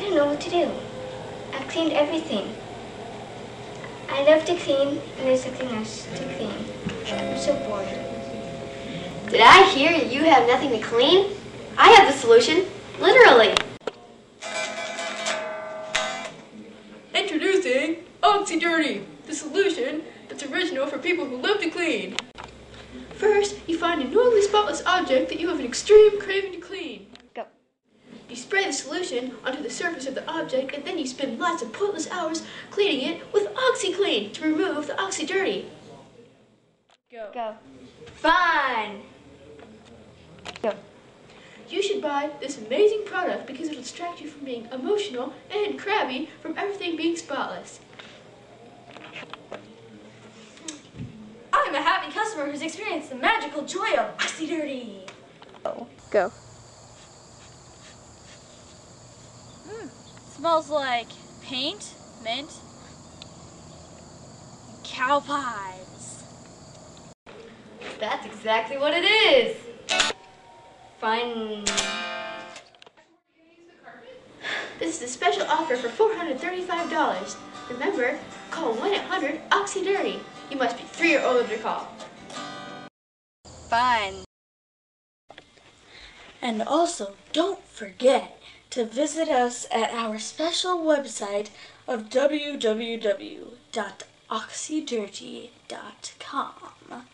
I don't know what to do. I've cleaned everything. I love to clean, and there's nothing else to clean. I'm so bored. Did I hear you have nothing to clean? I have the solution. Literally. Introducing Oxi Dirty, the solution that's original for people who love to clean. First, you find a normally spotless object that you have an extreme craving to clean. Go. You spray the solution onto the surface of the object and then you spend lots of pointless hours cleaning it with OxiClean to remove the Oxi Dirty. Go. Go. Fun! Go. You should buy this amazing product because it'll distract you from being emotional and crabby from everything being spotless. I'm a happy customer who's experienced the magical joy of Oxi Dirty. Go. Smells like paint, mint, and cow pies. That's exactly what it is. Fine. This is a special offer for $435. Remember, call 1-800-OXY-DIRTY. You must be three or older to call. Fine. And also, don't forget to visit us at our special website of www.oxydirty.com.